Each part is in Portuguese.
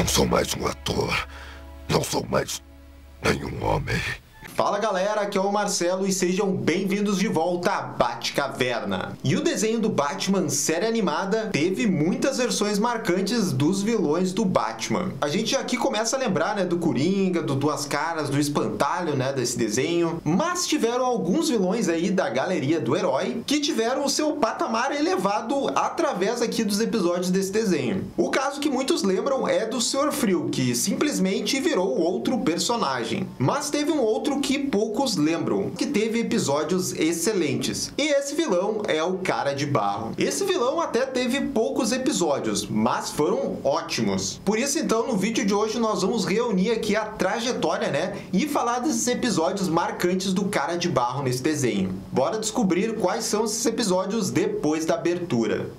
Não sou mais um ator. Não sou mais nenhum homem. Fala galera, aqui é o Marcelo e sejam bem-vindos de volta a Batcaverna. E o desenho do Batman série animada teve muitas versões marcantes dos vilões do Batman. A gente aqui começa a lembrar, né, do Coringa, do Duas Caras, do Espantalho, né, desse desenho, mas tiveram alguns vilões aí da galeria do herói que tiveram o seu patamar elevado através aqui dos episódios desse desenho. O caso que muitos lembram é do Sr. Frio, que simplesmente virou outro personagem. Mas teve um outro que que poucos lembram, que teve episódios excelentes. E esse vilão é o Cara de Barro. Esse vilão até teve poucos episódios, mas foram ótimos. Por isso então, no vídeo de hoje nós vamos reunir aqui a trajetória, né, e falar desses episódios marcantes do Cara de Barro nesse desenho. Bora descobrir quais são esses episódios depois da abertura.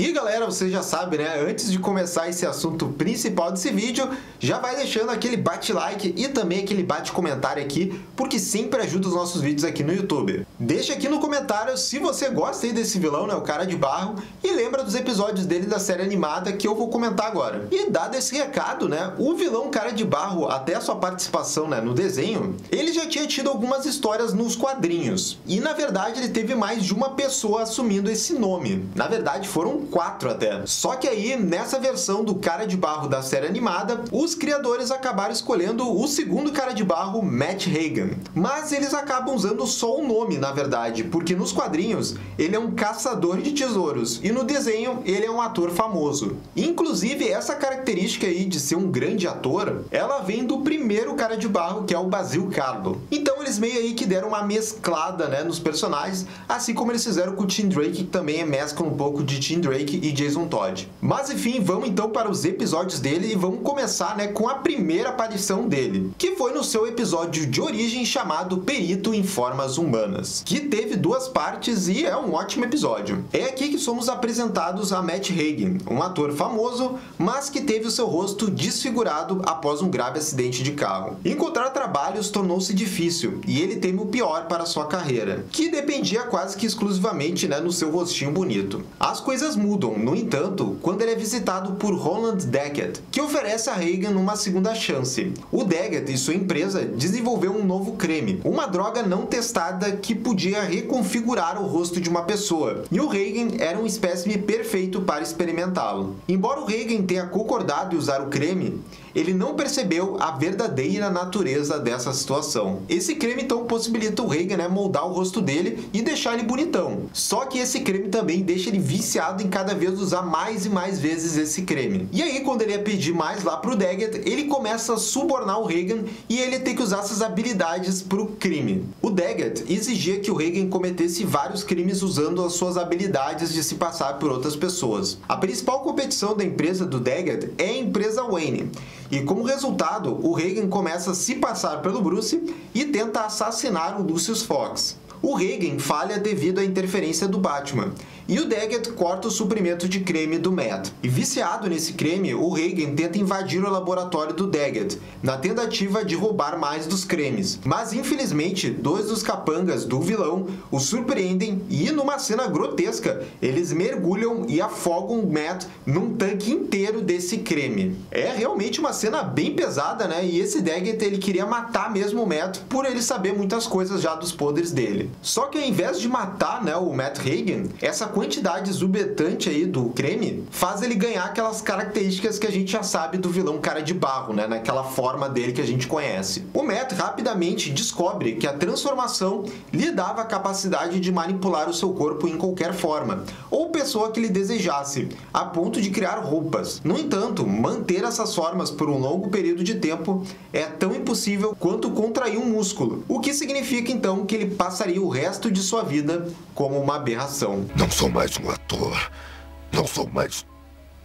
E galera, você já sabe, né? Antes de começar esse assunto principal desse vídeo, já vai deixando aquele bate-like e também aquele bate-comentário aqui, porque sempre ajuda os nossos vídeos aqui no YouTube. Deixa aqui no comentário se você gosta aí desse vilão, né? O cara de barro, e lembra dos episódios dele da série animada que eu vou comentar agora. E dado esse recado, né? O vilão cara de barro, até a sua participação né, no desenho, ele já tinha tido algumas histórias nos quadrinhos. E na verdade ele teve mais de uma pessoa assumindo esse nome. Na verdade foram quatro até. Só que aí, nessa versão do Cara de Barro da série animada, os criadores acabaram escolhendo o segundo Cara de Barro, Matt Hagan. Mas eles acabam usando só o nome, na verdade, porque nos quadrinhos ele é um caçador de tesouros e no desenho ele é um ator famoso. Inclusive, essa característica aí de ser um grande ator, ela vem do primeiro Cara de Barro, que é o Basil Carlo. Então eles meio aí que deram uma mesclada, né, nos personagens, assim como eles fizeram com o Tim Drake, que também é mescla um pouco de Tim Drake E Jason Todd. Mas enfim, vamos então para os episódios dele e vamos começar né, com a primeira aparição dele, que foi no seu episódio de origem chamado Perito em Formas Humanas, que teve duas partes e é um ótimo episódio. É aqui que somos apresentados a Matt Hagen, um ator famoso, mas que teve o seu rosto desfigurado após um grave acidente de carro. Encontrar trabalhos tornou-se difícil e ele teme o pior para sua carreira, que dependia quase que exclusivamente né, no seu rostinho bonito. As coisas mudam no entanto, quando ele é visitado por Roland Deckett, que oferece a Reagan uma segunda chance. O Deckett e sua empresa desenvolveu um novo creme, uma droga não testada que podia reconfigurar o rosto de uma pessoa, e o Reagan era um espécime perfeito para experimentá-lo. Embora o Reagan tenha concordado em usar o creme, ele não percebeu a verdadeira natureza dessa situação. Esse creme então possibilita o Reagan né, moldar o rosto dele e deixar ele bonitão. Só que esse creme também deixa ele viciado em cada vez usar mais e mais vezes esse creme. E aí quando ele ia pedir mais lá pro Daggett, ele começa a subornar o Reagan e ele tem que usar essas habilidades pro crime. O Daggett exigia que o Reagan cometesse vários crimes usando as suas habilidades de se passar por outras pessoas. A principal competição da empresa do Daggett é a empresa Wayne. E como resultado, o Reagan começa a se passar pelo Bruce e tenta assassinar o Lucius Fox. O Reagan falha devido à interferência do Batman, e o Daggett corta o suprimento de creme do Matt. E viciado nesse creme, o Reagan tenta invadir o laboratório do Daggett, na tentativa de roubar mais dos cremes. Mas infelizmente, dois dos capangas do vilão o surpreendem e numa cena grotesca, eles mergulham e afogam o Matt num tanque inteiro desse creme. É realmente uma cena bem pesada, né? E esse Daggett ele queria matar mesmo o Matt por ele saber muitas coisas já dos poderes dele. Só que ao invés de matar, né, o Matt Hagen, essa quantidade exuberante aí do creme faz ele ganhar aquelas características que a gente já sabe do vilão cara de barro, né? Naquela forma dele que a gente conhece. O Matt rapidamente descobre que a transformação lhe dava a capacidade de manipular o seu corpo em qualquer forma, ou pessoa que ele desejasse, a ponto de criar roupas. No entanto, manter essas formas por um longo período de tempo é tão impossível quanto contrair um músculo, o que significa então que ele passaria o resto de sua vida como uma aberração. Não sou mais um ator. Não sou mais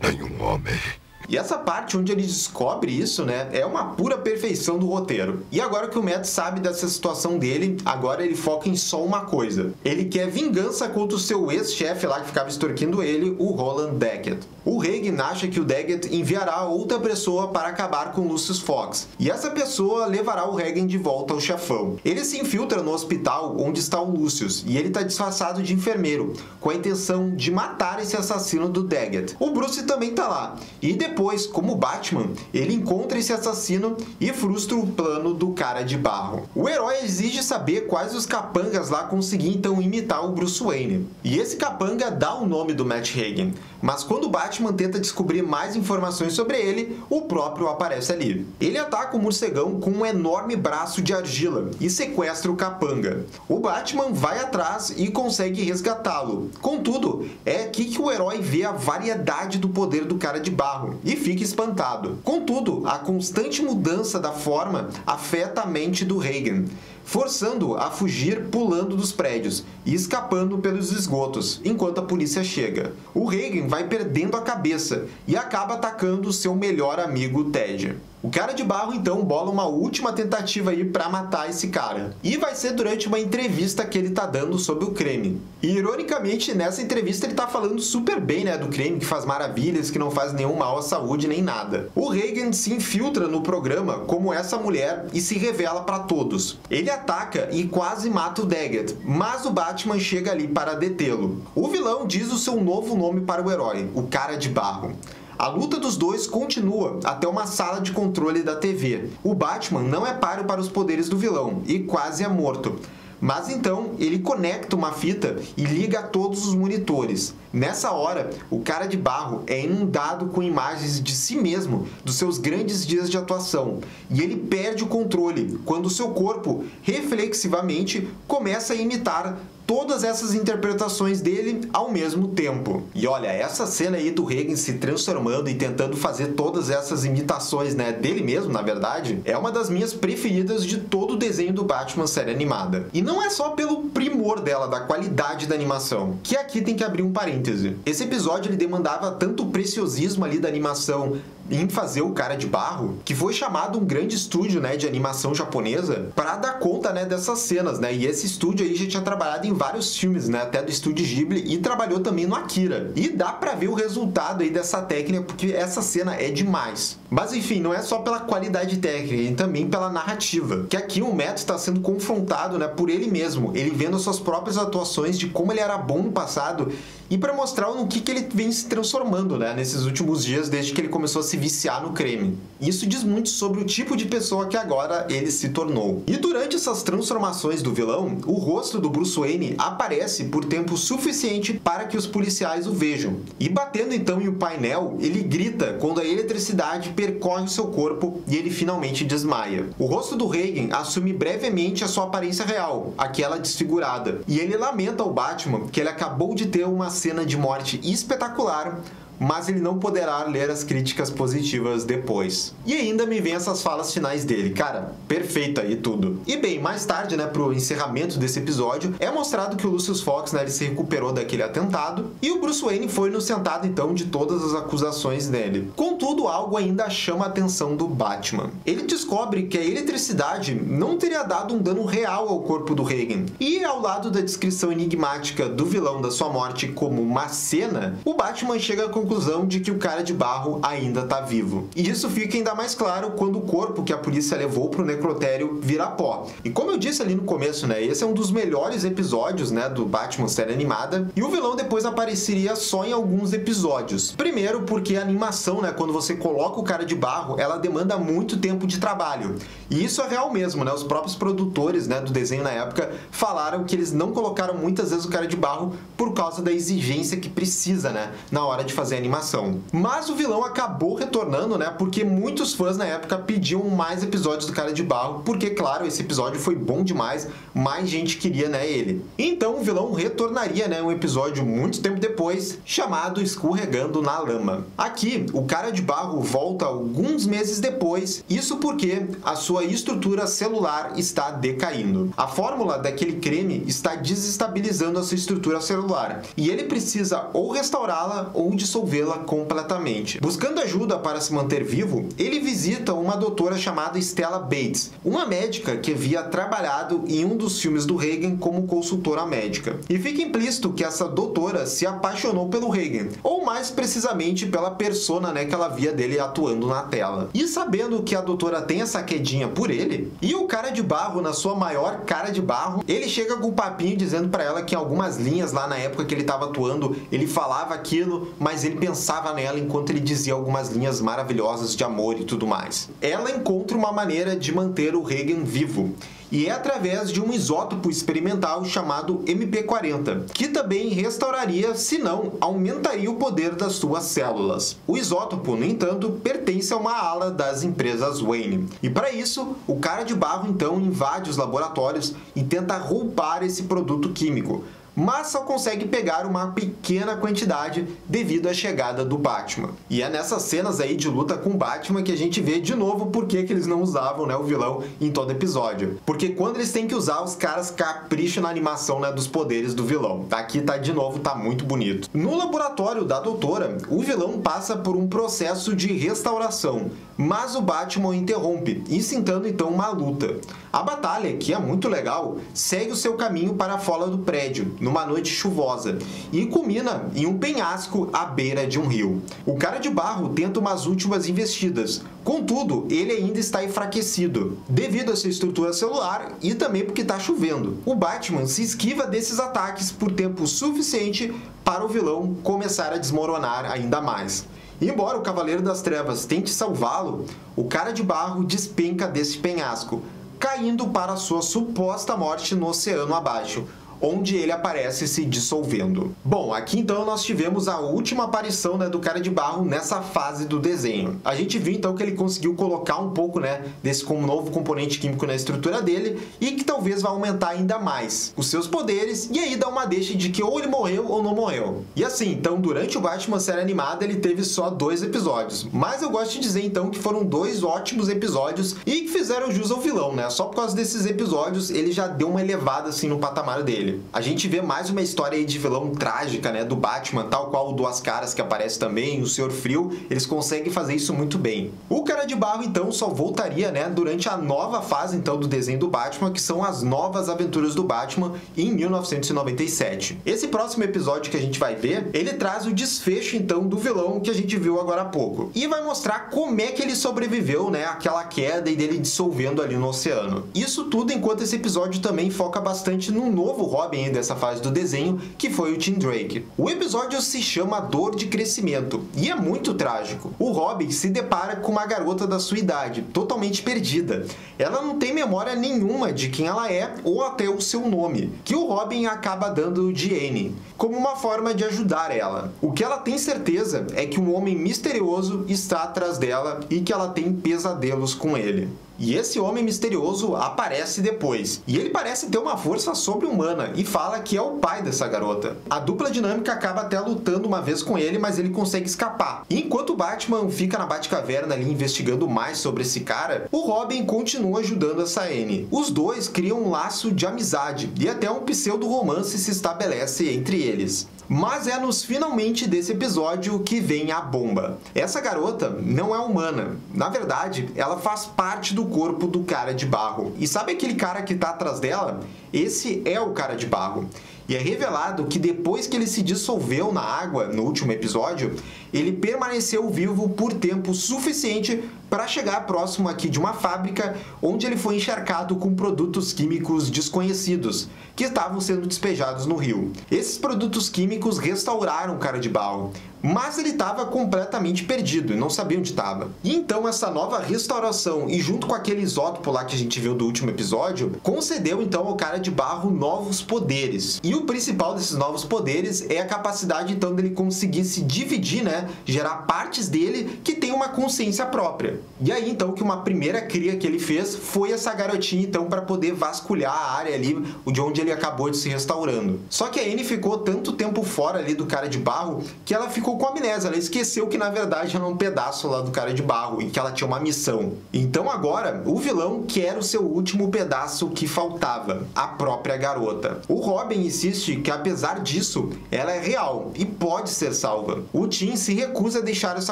nenhum homem. E essa parte onde ele descobre isso, né, é uma pura perfeição do roteiro. E agora que o Matt sabe dessa situação dele, agora ele foca em só uma coisa. Ele quer vingança contra o seu ex-chefe lá que ficava extorquindo ele, o Roland Deckett. O Reagan acha que o Daggett enviará outra pessoa para acabar com Lucius Fox, e essa pessoa levará o Reagan de volta ao chefão. Ele se infiltra no hospital onde está o Lucius, e ele está disfarçado de enfermeiro, com a intenção de matar esse assassino do Daggett. O Bruce também está lá, e depois, como Batman, ele encontra esse assassino e frustra o plano do cara de barro. O herói exige saber quais os capangas lá conseguiram então imitar o Bruce Wayne. E esse capanga dá o nome do Matt Hagen, mas quando Batman tenta descobrir mais informações sobre ele, o próprio aparece ali. Ele ataca o morcegão com um enorme braço de argila e sequestra o capanga. O Batman vai atrás e consegue resgatá-lo. Contudo, é aqui que o herói vê a variedade do poder do cara de barro e fica espantado. Contudo, a constante mudança da forma afeta a mente do Reagan forçando a fugir pulando dos prédios e escapando pelos esgotos, enquanto a polícia chega. O Reagan vai perdendo a cabeça e acaba atacando seu melhor amigo Ted. O cara de barro então bola uma última tentativa aí para matar esse cara. E vai ser durante uma entrevista que ele tá dando sobre o creme. E ironicamente, nessa entrevista ele tá falando super bem, né, do creme que faz maravilhas, que não faz nenhum mal à saúde nem nada. O Reagan se infiltra no programa como essa mulher e se revela para todos. Ele ataca e quase mata o Daggett, mas o Batman chega ali para detê-lo. O vilão diz o seu novo nome para o herói, o cara de barro. A luta dos dois continua até uma sala de controle da TV. O Batman não é páreo para os poderes do vilão e quase é morto. Mas então ele conecta uma fita e liga a todos os monitores. Nessa hora, o cara de barro é inundado com imagens de si mesmo, dos seus grandes dias de atuação, e ele perde o controle quando seu corpo reflexivamente começa a imitar todas essas interpretações dele ao mesmo tempo. E olha, essa cena aí do Reagan se transformando e tentando fazer todas essas imitações, né, dele mesmo, na verdade, é uma das minhas preferidas de todo o desenho do Batman série animada. E não é só pelo primor dela, da qualidade da animação, que aqui tem que abrir um parêntese. Esse episódio ele demandava tanto preciosismo ali da animação em fazer o cara de barro, que foi chamado um grande estúdio, né, de animação japonesa para dar conta, né, dessas cenas, né? E esse estúdio aí já tinha trabalhado em vários filmes, né, até do estúdio Ghibli e trabalhou também no Akira. E dá para ver o resultado aí dessa técnica porque essa cena é demais. Mas enfim, não é só pela qualidade técnica, e também pela narrativa, que aqui o Matt está sendo confrontado, né, por ele mesmo, ele vendo as suas próprias atuações de como ele era bom no passado e para mostrar no que, que ele vem se transformando, né, nesses últimos dias desde que ele começou a se viciar no creme. Isso diz muito sobre o tipo de pessoa que agora ele se tornou. E durante essas transformações do vilão, o rosto do Bruce Wayne aparece por tempo suficiente para que os policiais o vejam. E batendo então em um painel, ele grita quando a eletricidade percorre o seu corpo e ele finalmente desmaia. O rosto do Reagan assume brevemente a sua aparência real, aquela desfigurada, e ele lamenta ao Batman que ele acabou de ter uma cena de morte espetacular mas ele não poderá ler as críticas positivas depois. E ainda me vem essas falas finais dele, cara, perfeito aí tudo. E bem, mais tarde, né, pro encerramento desse episódio, é mostrado que o Lucius Fox, né, ele se recuperou daquele atentado e o Bruce Wayne foi inocentado então de todas as acusações dele. Contudo, algo ainda chama a atenção do Batman. Ele descobre que a eletricidade não teria dado um dano real ao corpo do Reagan. E ao lado da descrição enigmática do vilão da sua morte como uma cena, o Batman chega a conclusão de que o cara de barro ainda está vivo. E isso fica ainda mais claro quando o corpo que a polícia levou para o necrotério vira pó. E como eu disse ali no começo, né, esse é um dos melhores episódios, né, do Batman série animada, e o vilão depois apareceria só em alguns episódios. Primeiro porque a animação, né, quando você coloca o cara de barro, ela demanda muito tempo de trabalho. E isso é real mesmo, né? Os próprios produtores, né, do desenho na época falaram que eles não colocaram muitas vezes o cara de barro por causa da exigência que precisa, né, na hora de fazer fazer animação. Mas o vilão acabou retornando, né? Porque muitos fãs na época pediam mais episódios do Cara de Barro, porque, claro, esse episódio foi bom demais, mais gente queria, né, ele. Então o vilão retornaria, né, um episódio muito tempo depois, chamado Escorregando na Lama. Aqui, o Cara de Barro volta alguns meses depois, isso porque a sua estrutura celular está decaindo. A fórmula daquele creme está desestabilizando a sua estrutura celular, e ele precisa ou restaurá-la ou dissolver dissolvê-la completamente. Buscando ajuda para se manter vivo, ele visita uma doutora chamada Stella Bates, uma médica que havia trabalhado em um dos filmes do Reagan como consultora médica. E fica implícito que essa doutora se apaixonou pelo Reagan, ou mais precisamente pela persona né, que ela via dele atuando na tela. E sabendo que a doutora tem essa quedinha por ele, e o cara de barro, na sua maior cara de barro, ele chega com um papinho dizendo para ela que em algumas linhas lá na época que ele estava atuando, ele falava aquilo, mas ele pensava nela enquanto ele dizia algumas linhas maravilhosas de amor e tudo mais. Ela encontra uma maneira de manter o Reagan vivo e é através de um isótopo experimental chamado MP40, que também restauraria, se não aumentaria o poder das suas células. O isótopo, no entanto, pertence a uma ala das empresas Wayne. E para isso, o cara de barro então invade os laboratórios e tenta roubar esse produto químico, mas só consegue pegar uma pequena quantidade devido à chegada do Batman. E é nessas cenas aí de luta com o Batman que a gente vê de novo por que eles não usavam né, o vilão em todo episódio. Porque quando eles têm que usar, os caras capricham na animação né, dos poderes do vilão. Aqui tá de novo, tá muito bonito. No laboratório da doutora, o vilão passa por um processo de restauração, mas o Batman interrompe, incitando então uma luta. A batalha, que é muito legal, segue o seu caminho para fora do prédio, numa noite chuvosa, e culmina em um penhasco à beira de um rio. O cara de barro tenta umas últimas investidas, contudo, ele ainda está enfraquecido, devido à sua estrutura celular e também porque está chovendo. O Batman se esquiva desses ataques por tempo suficiente para o vilão começar a desmoronar ainda mais. Embora o Cavaleiro das Trevas tente salvá-lo, o cara de barro despenca desse penhasco, caindo para sua suposta morte no oceano abaixo, onde ele aparece se dissolvendo. Bom, aqui então nós tivemos a última aparição né, do cara de barro nessa fase do desenho. A gente viu então que ele conseguiu colocar um pouco né, desse novo componente químico na estrutura dele e que talvez vá aumentar ainda mais os seus poderes e aí dá uma deixa de que ou ele morreu ou não morreu. E assim, então durante o Batman série animada ele teve só dois episódios, mas eu gosto de dizer então que foram dois ótimos episódios e que fizeram jus ao vilão, né? Só por causa desses episódios ele já deu uma elevada assim no patamar dele dele. A gente vê mais uma história aí de vilão trágica, né, do Batman, tal qual o Duas Caras que aparece também, o Senhor Frio, eles conseguem fazer isso muito bem. O Cara de Barro então só voltaria, né, durante a nova fase então do desenho do Batman, que são as novas aventuras do Batman em 1997. Esse próximo episódio que a gente vai ver, ele traz o desfecho então do vilão que a gente viu agora há pouco e vai mostrar como é que ele sobreviveu, né, àquela queda e dele dissolvendo ali no oceano. Isso tudo enquanto esse episódio também foca bastante no novo Robin dessa fase do desenho, que foi o Tim Drake. O episódio se chama Dor de Crescimento e é muito trágico. O Robin se depara com uma garota da sua idade, totalmente perdida. Ela não tem memória nenhuma de quem ela é ou até o seu nome, que o Robin acaba dando de Annie, como uma forma de ajudar ela. O que ela tem certeza é que um homem misterioso está atrás dela e que ela tem pesadelos com ele. E esse homem misterioso aparece depois. E ele parece ter uma força sobre-humana e fala que é o pai dessa garota. A dupla dinâmica acaba até lutando uma vez com ele, mas ele consegue escapar. Enquanto o Batman fica na Batcaverna ali investigando mais sobre esse cara, o Robin continua ajudando a Saene. Os dois criam um laço de amizade e até um pseudo-romance se estabelece entre eles. Mas é nos finalmente desse episódio que vem a bomba. Essa garota não é humana. Na verdade, ela faz parte do corpo do cara de barro. E sabe aquele cara que tá atrás dela? Esse é o cara de barro. E é revelado que depois que ele se dissolveu na água no último episódio, ele permaneceu vivo por tempo suficiente para chegar próximo aqui de uma fábrica onde ele foi encharcado com produtos químicos desconhecidos que estavam sendo despejados no rio. Esses produtos químicos restauraram o cara de barro, mas ele estava completamente perdido e não sabia onde estava. Então essa nova restauração e junto com aquele isótopo lá que a gente viu do último episódio, concedeu então ao cara de barro novos poderes. E o principal desses novos poderes é a capacidade então dele conseguir se dividir, né, gerar partes dele que tem uma consciência própria. E aí então que uma primeira cria que ele fez foi essa garotinha então para poder vasculhar a área ali de onde ele acabou de se restaurando. Só que a Anne ficou tanto tempo fora ali do cara de barro que ela ficou com amnésia, ela esqueceu que na verdade era um pedaço lá do cara de barro e que ela tinha uma missão. Então agora, o vilão quer o seu último pedaço que faltava, a própria garota. O Robin insiste que apesar disso, ela é real e pode ser salva. O Tim se recusa a deixar isso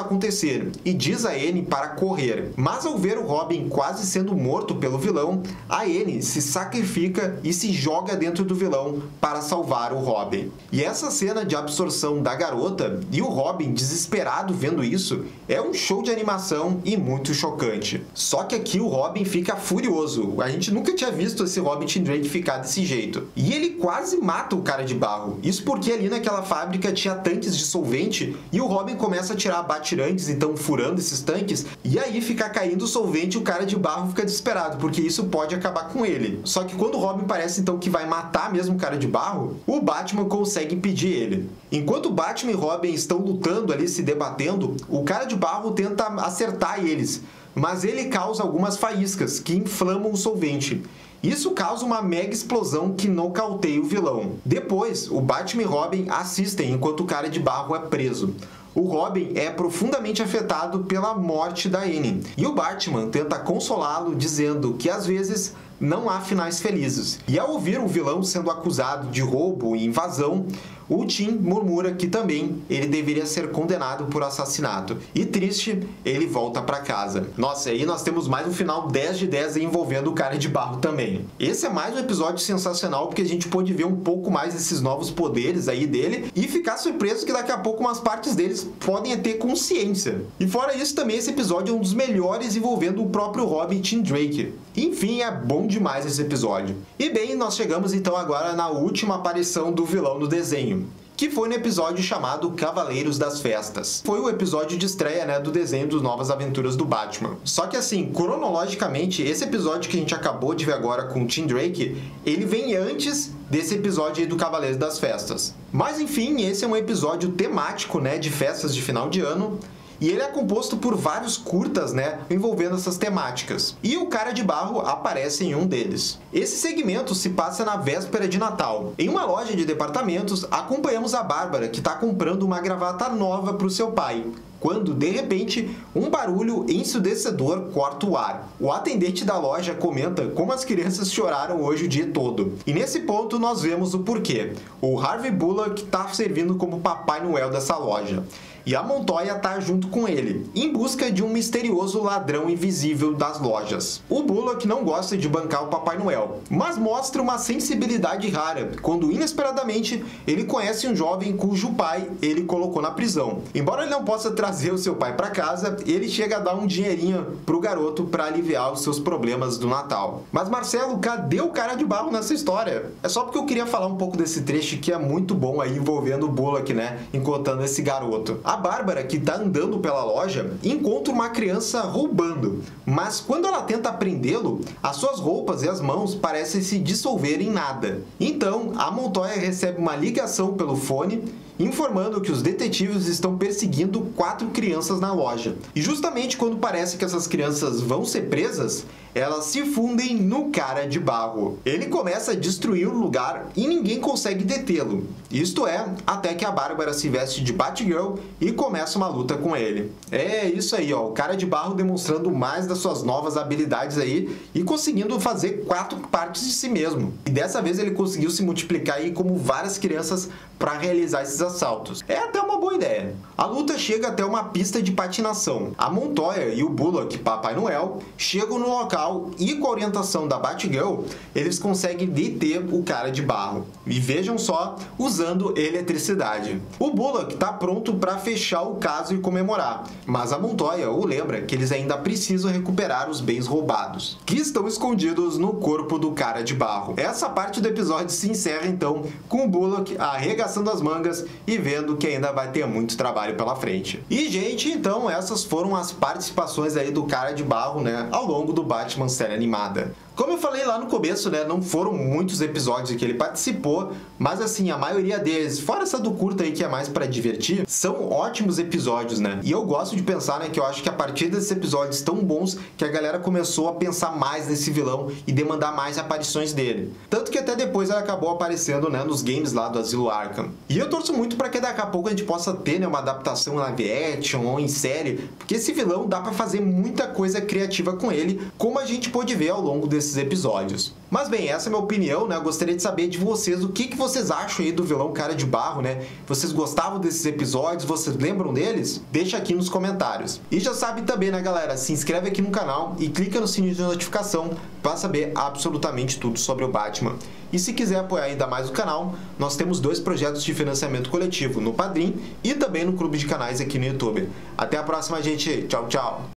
acontecer e diz a Anne para correr. Mas ao ver o Robin quase sendo morto pelo vilão, a Anne se sacrifica e se joga dentro do vilão para salvar o Robin. E essa cena de absorção da garota e o Robin desesperado vendo isso é um show de animação e muito chocante. Só que aqui o Robin fica furioso. A gente nunca tinha visto esse Robin Drake ficar desse jeito. E ele quase mata o cara de barro. Isso porque ali naquela fábrica tinha tanques de solvente e o Robin começa a tirar batirantes, então furando esses tanques, e aí fica caindo o solvente e o cara de barro fica desesperado, porque isso pode acabar com ele. Só que quando o Robin parece então que vai matar mesmo o cara de barro, o Batman consegue impedir ele. Enquanto Batman e Robin estão lutando ali, se debatendo, o cara de barro tenta acertar eles, mas ele causa algumas faíscas que inflamam o solvente. Isso causa uma mega explosão que nocauteia o vilão. Depois, o Batman e Robin assistem enquanto o cara de barro é preso. O Robin é profundamente afetado pela morte da Anne, e o Batman tenta consolá-lo dizendo que às vezes não há finais felizes. E ao ouvir o vilão sendo acusado de roubo e invasão, o Tim murmura que também ele deveria ser condenado por assassinato. E triste, ele volta para casa. Nossa, aí nós temos mais um final 10 de 10 envolvendo o cara de barro também. Esse é mais um episódio sensacional porque a gente pôde ver um pouco mais desses novos poderes aí dele e ficar surpreso que daqui a pouco umas partes deles podem ter consciência. E fora isso, também esse episódio é um dos melhores envolvendo o próprio Robin Tim Drake. Enfim, é bom demais esse episódio. E bem, nós chegamos então agora na última aparição do vilão no desenho que foi no episódio chamado Cavaleiros das Festas. Foi o episódio de estreia, né, do desenho dos Novas Aventuras do Batman. Só que assim, cronologicamente, esse episódio que a gente acabou de ver agora com o Tim Drake, ele vem antes desse episódio aí do Cavaleiros das Festas. Mas enfim, esse é um episódio temático, né, de festas de final de ano, e ele é composto por vários curtas, né, envolvendo essas temáticas. E o Cara de Barro aparece em um deles. Esse segmento se passa na véspera de Natal. Em uma loja de departamentos, acompanhamos a Bárbara, que está comprando uma gravata nova para o seu pai quando, de repente, um barulho ensurdecedor corta o ar. O atendente da loja comenta como as crianças choraram hoje o dia todo. E nesse ponto nós vemos o porquê. O Harvey Bullock está servindo como Papai Noel dessa loja e a Montoya tá junto com ele, em busca de um misterioso ladrão invisível das lojas. O Bullock não gosta de bancar o Papai Noel, mas mostra uma sensibilidade rara quando inesperadamente ele conhece um jovem cujo pai ele colocou na prisão. Embora ele não possa trazer o seu pai para casa, ele chega a dar um dinheirinho pro garoto para aliviar os seus problemas do Natal. Mas Marcelo, cadê o cara de barro nessa história? É só porque eu queria falar um pouco desse trecho que é muito bom aí envolvendo o Bullock, né, encontrando esse garoto. A Bárbara, que está andando pela loja, encontra uma criança roubando, mas quando ela tenta prendê-lo, as suas roupas e as mãos parecem se dissolver em nada. Então, a Montoya recebe uma ligação pelo fone informando que os detetives estão perseguindo quatro crianças na loja. E justamente quando parece que essas crianças vão ser presas, elas se fundem no cara de barro. Ele começa a destruir o lugar e ninguém consegue detê-lo. Isto é, até que a Bárbara se veste de Batgirl e começa uma luta com ele. É isso aí, ó, o cara de barro demonstrando mais das suas novas habilidades aí e conseguindo fazer quatro partes de si mesmo. E dessa vez ele conseguiu se multiplicar aí como várias crianças para realizar esses assaltos. É até uma boa ideia. A luta chega até uma pista de patinação. A Montoya e o Bullock, Papai Noel, chegam no local e com a orientação da Batgirl, eles conseguem deter o cara de barro. E vejam só, usando eletricidade. O Bullock está pronto para fechar o caso e comemorar, mas a Montoya o lembra que eles ainda precisam recuperar os bens roubados, que estão escondidos no corpo do cara de barro. Essa parte do episódio se encerra então com o Bullock arregaçando as mangas e vendo que ainda vai ter muito trabalho pela frente. E, gente, então essas foram as participações aí do cara de barro, né, ao longo do Batman série animada. Como eu falei lá no começo, né, não foram muitos episódios que ele participou, mas assim, a maioria deles, fora essa do curta aí que é mais para divertir, são ótimos episódios, né? E eu gosto de pensar, né, que eu acho que a partir desses episódios tão bons que a galera começou a pensar mais nesse vilão e demandar mais aparições dele. Tanto que até depois ele acabou aparecendo, né, nos games lá do Asilo Arkham. E eu torço muito para que daqui a pouco a gente possa ter, né, uma adaptação live action ou em série, porque esse vilão dá para fazer muita coisa criativa com ele, como a gente pôde ver ao longo desse episódios. Mas bem, essa é a minha opinião, né? Eu gostaria de saber de vocês o que, que vocês acham aí do vilão Cara de Barro, né? Vocês gostavam desses episódios? Vocês lembram deles? Deixa aqui nos comentários. E já sabe também, né, galera? Se inscreve aqui no canal e clica no sininho de notificação para saber absolutamente tudo sobre o Batman. E se quiser apoiar ainda mais o canal, nós temos dois projetos de financiamento coletivo no Padrim e também no Clube de Canais aqui no YouTube. Até a próxima, gente. Tchau, tchau.